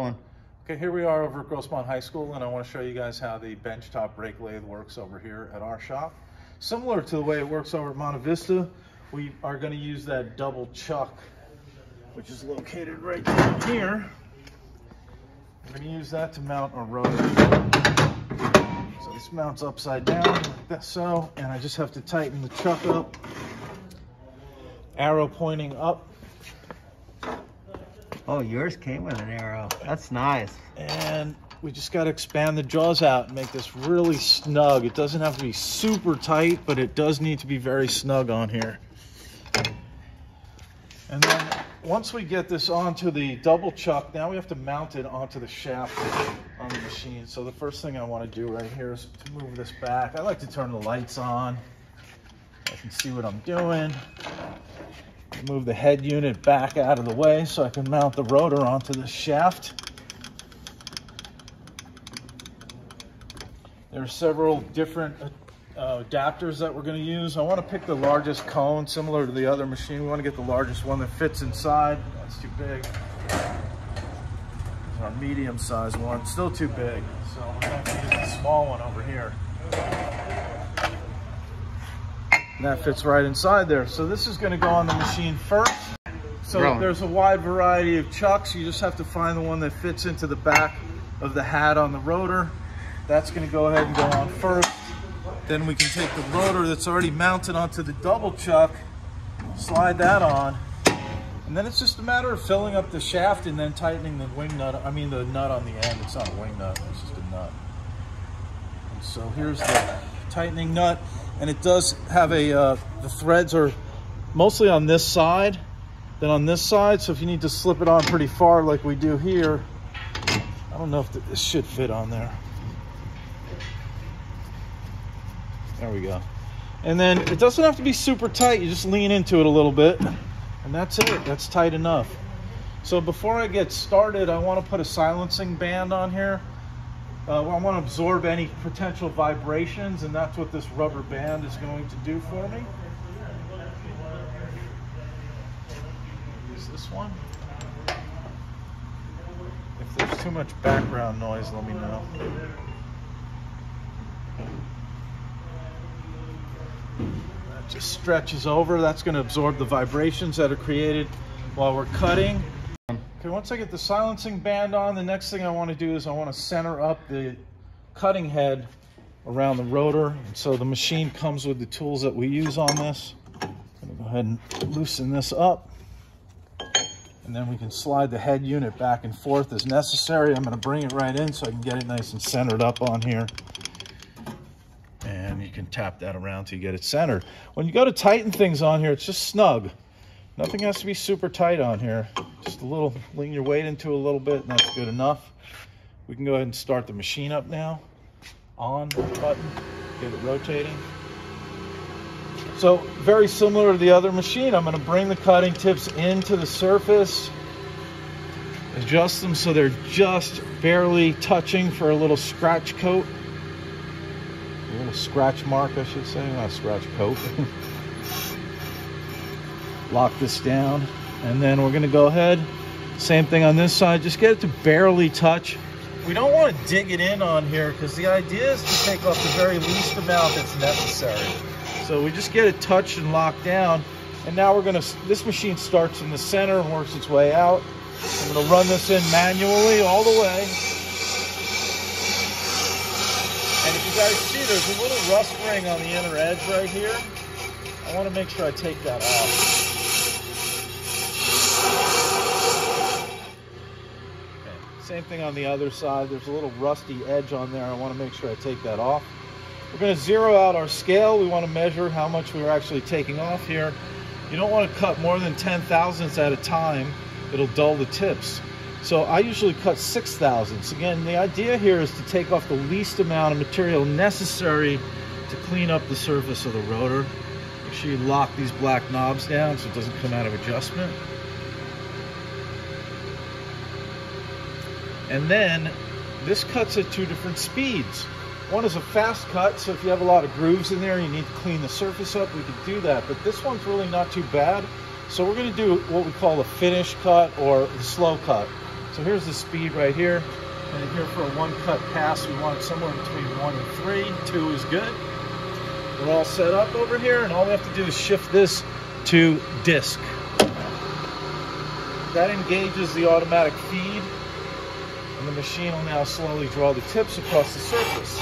Okay, here we are over at Grossmont High School, and I want to show you guys how the benchtop brake lathe works over here at our shop. Similar to the way it works over at Monte Vista, we are going to use that double chuck, which is located right down here. We're going to use that to mount our rotor. So this mounts upside down like that so, and I just have to tighten the chuck up. Arrow pointing up Oh, yours came with an arrow. That's nice. And we just got to expand the jaws out and make this really snug. It doesn't have to be super tight, but it does need to be very snug on here. And then once we get this onto the double chuck, now we have to mount it onto the shaft on the machine. So the first thing I want to do right here is to move this back. I like to turn the lights on. I can see what I'm doing. Move the head unit back out of the way so I can mount the rotor onto the shaft. There are several different uh, adapters that we're going to use. I want to pick the largest cone, similar to the other machine. We want to get the largest one that fits inside. That's too big. Our medium-sized one, still too big. So we're to use the small one over here. And that fits right inside there. So this is going to go on the machine first. So there's a wide variety of chucks. You just have to find the one that fits into the back of the hat on the rotor. That's going to go ahead and go on first. Then we can take the rotor that's already mounted onto the double chuck, slide that on, and then it's just a matter of filling up the shaft and then tightening the wing nut, I mean the nut on the end. It's not a wing nut, it's just a nut. And so here's the tightening nut and it does have a, uh, the threads are mostly on this side than on this side. So if you need to slip it on pretty far like we do here, I don't know if this should fit on there. There we go. And then it doesn't have to be super tight. You just lean into it a little bit and that's it. That's tight enough. So before I get started, I want to put a silencing band on here. Uh, I want to absorb any potential vibrations and that's what this rubber band is going to do for me. Use this one. If there's too much background noise, let me know. That just stretches over. That's going to absorb the vibrations that are created while we're cutting. Okay, once I get the silencing band on, the next thing I want to do is I want to center up the cutting head around the rotor. So the machine comes with the tools that we use on this. I'm going to go ahead and loosen this up. And then we can slide the head unit back and forth as necessary. I'm going to bring it right in so I can get it nice and centered up on here. And you can tap that around to get it centered. When you go to tighten things on here, it's just snug. Nothing has to be super tight on here. Just a little, lean your weight into a little bit and that's good enough. We can go ahead and start the machine up now. On button, get it rotating. So very similar to the other machine, I'm gonna bring the cutting tips into the surface, adjust them so they're just barely touching for a little scratch coat. A little scratch mark, I should say, not scratch coat. lock this down. And then we're gonna go ahead. Same thing on this side just get it to barely touch. We don't want to dig it in on here because the idea is to take off the very least amount that's necessary. So we just get it touched and locked down. And now we're gonna this machine starts in the center and works its way out. I'm gonna run this in manually all the way. And if you guys see there's a little rust ring on the inner edge right here. I want to make sure I take that off Same thing on the other side. There's a little rusty edge on there. I want to make sure I take that off. We're going to zero out our scale. We want to measure how much we're actually taking off here. You don't want to cut more than 10 thousandths at a time. It'll dull the tips. So I usually cut 6 thousandths. Again, the idea here is to take off the least amount of material necessary to clean up the surface of the rotor. Make sure you lock these black knobs down so it doesn't come out of adjustment. And then this cuts at two different speeds. One is a fast cut, so if you have a lot of grooves in there, you need to clean the surface up, we can do that. But this one's really not too bad. So we're gonna do what we call a finish cut or the slow cut. So here's the speed right here. And here for a one cut pass, we want it somewhere between one and three. Two is good. We're all set up over here, and all we have to do is shift this to disk. That engages the automatic feed, and the machine will now slowly draw the tips across the surface.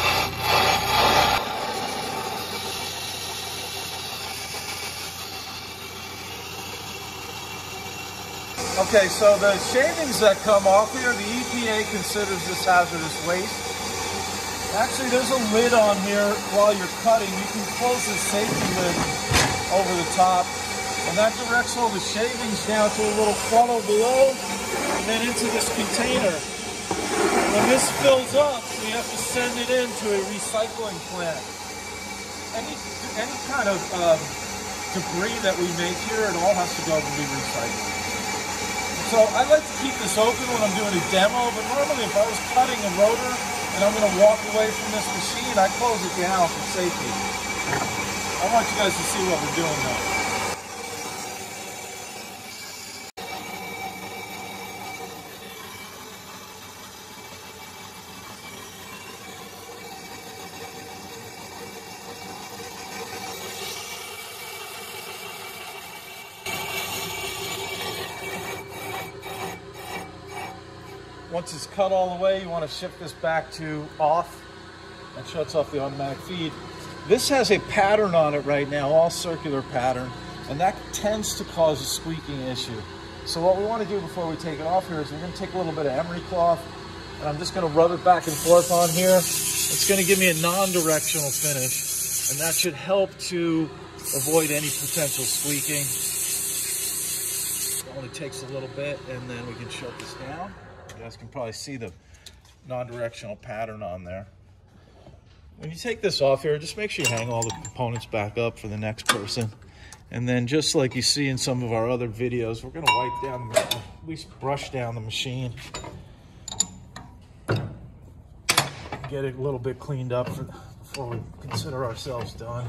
Okay, so the shavings that come off here, the EPA considers this hazardous waste. Actually, there's a lid on here while you're cutting. You can close the safety lid over the top, and that directs all the shavings down to a little funnel below, and then into this container. When this fills up, we have to send it into a recycling plant. Any, any kind of um, debris that we make here, it all has to go to be recycled. So I like to keep this open when I'm doing a demo, but normally if I was cutting a rotor and I'm gonna walk away from this machine, I close it down for safety. I want you guys to see what we're doing though. Once it's cut all the way, you want to shift this back to off. That shuts off the automatic feed. This has a pattern on it right now, all circular pattern, and that tends to cause a squeaking issue. So what we want to do before we take it off here is we're going to take a little bit of emery cloth, and I'm just going to rub it back and forth on here. It's going to give me a non-directional finish, and that should help to avoid any potential squeaking. It only takes a little bit, and then we can shut this down. You guys can probably see the non-directional pattern on there. When you take this off here, just make sure you hang all the components back up for the next person. And then just like you see in some of our other videos, we're gonna wipe down, at least brush down the machine. Get it a little bit cleaned up for, before we consider ourselves done.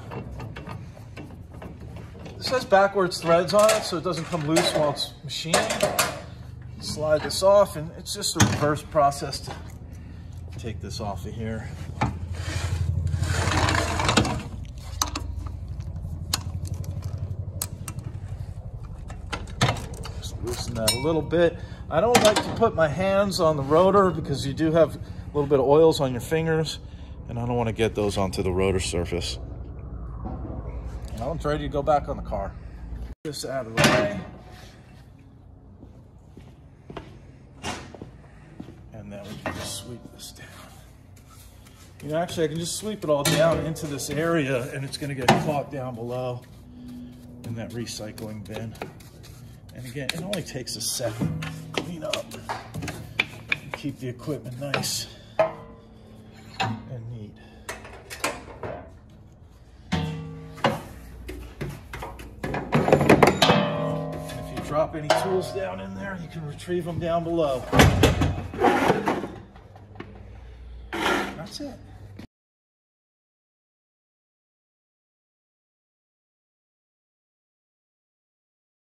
This has backwards threads on it, so it doesn't come loose while it's machining slide this off and it's just a reverse process to take this off of here. Just loosen that a little bit. I don't like to put my hands on the rotor because you do have a little bit of oils on your fingers and I don't want to get those onto the rotor surface. I'm ready to go back on the car. Out of the way. Sweep this down. You know, actually, I can just sweep it all down into this area and it's going to get caught down below in that recycling bin. And again, it only takes a second to clean up. And keep the equipment nice and neat. And if you drop any tools down in there, you can retrieve them down below. That's it.